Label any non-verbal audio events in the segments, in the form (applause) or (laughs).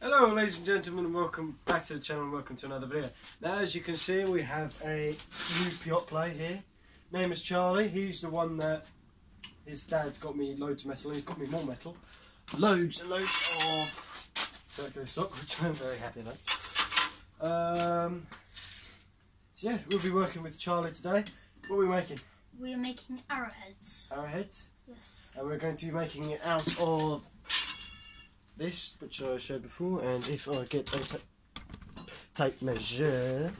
Hello ladies and gentlemen and welcome back to the channel and welcome to another video. Now as you can see we have a new Piot play here. Name is Charlie, he's the one that his dad's got me loads of metal and he's got me more metal. Loads and loads of circular stock (laughs) which I'm very happy about. Um, so yeah, we'll be working with Charlie today. What are we making? We're making arrowheads. Arrowheads. Yes. And we're going to be making it out of this, which I showed before, and if I get a ta tape measure,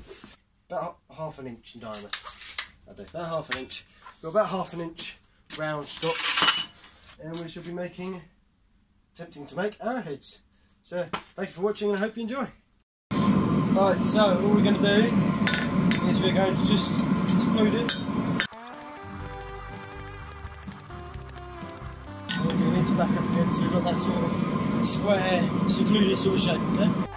about half an inch in diameter. I do, about half an inch. Got about half an inch round stock, and we shall be making, attempting to make arrowheads. So, thank you for watching, and I hope you enjoy. Right, so all we're going to do is we're going to just explode it. We're going to need to back up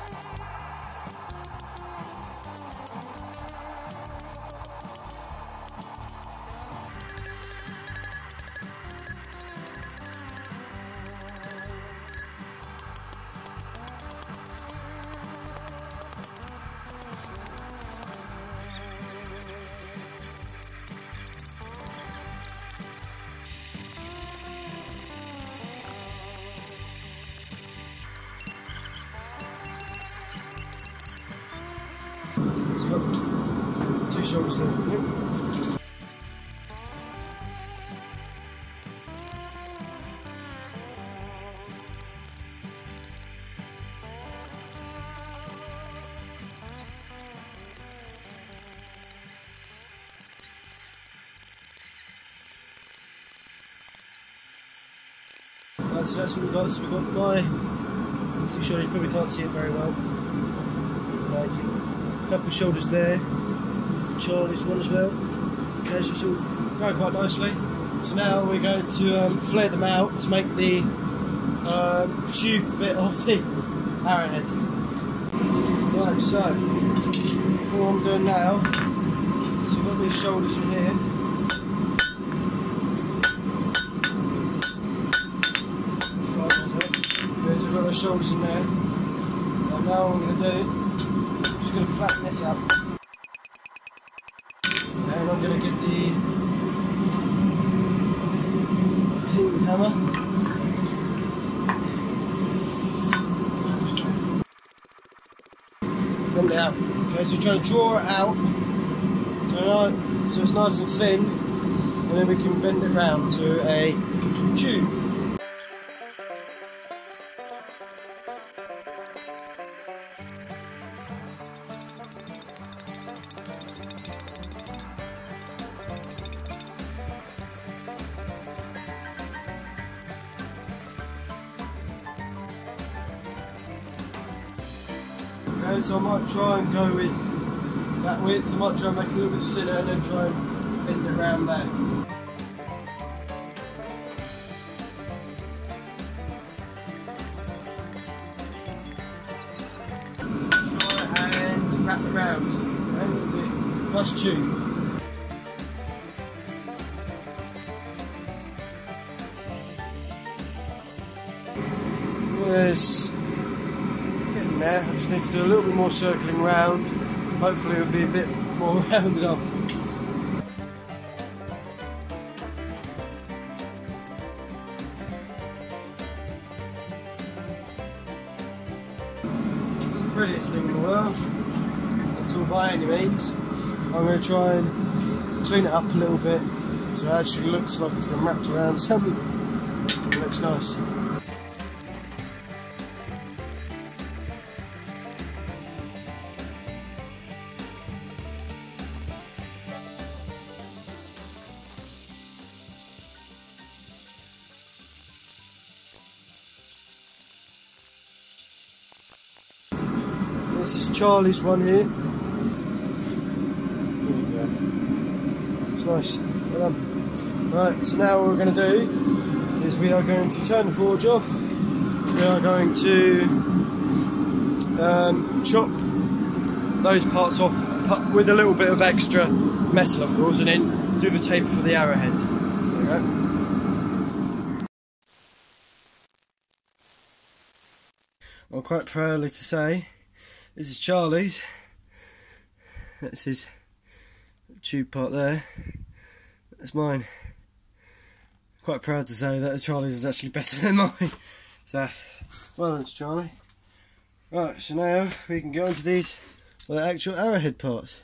two shoulders there. So that's what we've got. So we've got my two shoulders, you probably can't see it very well. A couple of shoulders there. Charlie's one as well. Okay, so it's all going quite nicely. So now we're going to um, flare them out to make the um, tube bit of the arrowhead. Right, so what I'm doing now, so we've got these shoulders in here. There's of shoulders in there. And now what I'm going to do, I'm just going to flatten this up. And I'm going to get the it out. Okay, so we're trying to draw it out so it's nice and thin, and then we can bend it round to a tube. Okay, so I might try and go with that width, I might try and make a little bit thinner and then try and bend it around there. Try and wrap it round. Okay, need to do a little bit more circling round. Hopefully it'll be a bit more (laughs) rounded off. Prettiest thing in the world. That's all by any means. I'm going to try and clean it up a little bit so it actually looks like it's been wrapped around something. It looks nice. This is Charlie's one here. There. It's nice. Well done. Right, so now what we're going to do is we are going to turn the forge off. We are going to um, chop those parts off with a little bit of extra metal, of course, and then do the tape for the arrowhead. There we go. I'm quite proudly to say this is Charlie's. That's his tube part there. That's mine. Quite proud to say that Charlie's is actually better than mine. So, well done, Charlie. Right, so now we can go into these well, the actual arrowhead parts.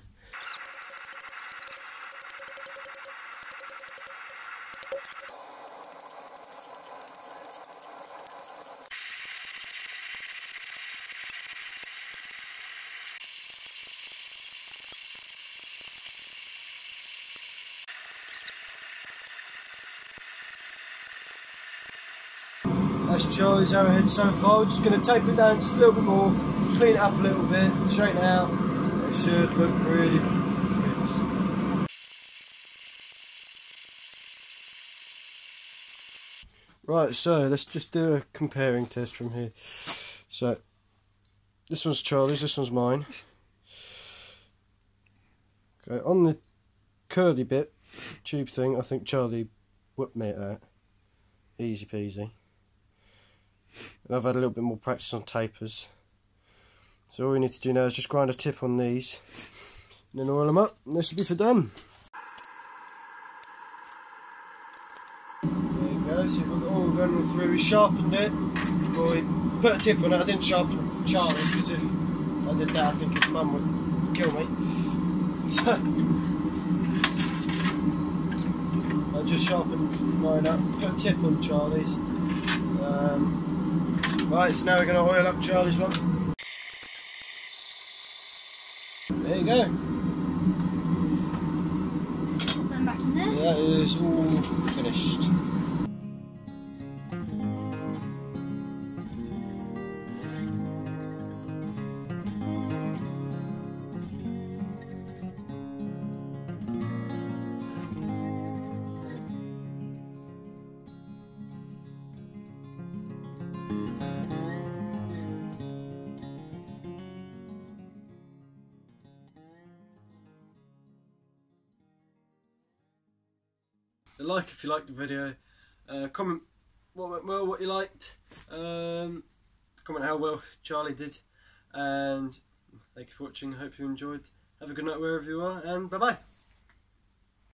That's Charlie's arrowhead so far. We're just going to tape it down just a little bit more, clean it up a little bit, straighten it out. It should look really good. Right, so let's just do a comparing test from here. So, this one's Charlie's, this one's mine. Okay, on the curly bit, tube thing, I think Charlie whipped me at that. Easy peasy. And I've had a little bit more practice on tapers. So all we need to do now is just grind a tip on these and then oil them up and this should be for done. There you go, so we've got oil running through, we sharpened it, well, we put a tip on it, I didn't sharpen Charlie's because if I did that I think his mum would kill me. So (laughs) I just sharpened mine up, put a tip on Charlie's. Um, Right, so now we're going to oil up Charlie's one. There you go. Put back in there. That is all finished. So like if you liked the video, uh, comment what went well, what you liked, um, comment how well Charlie did, and thank you for watching. I hope you enjoyed. Have a good night wherever you are, and bye bye.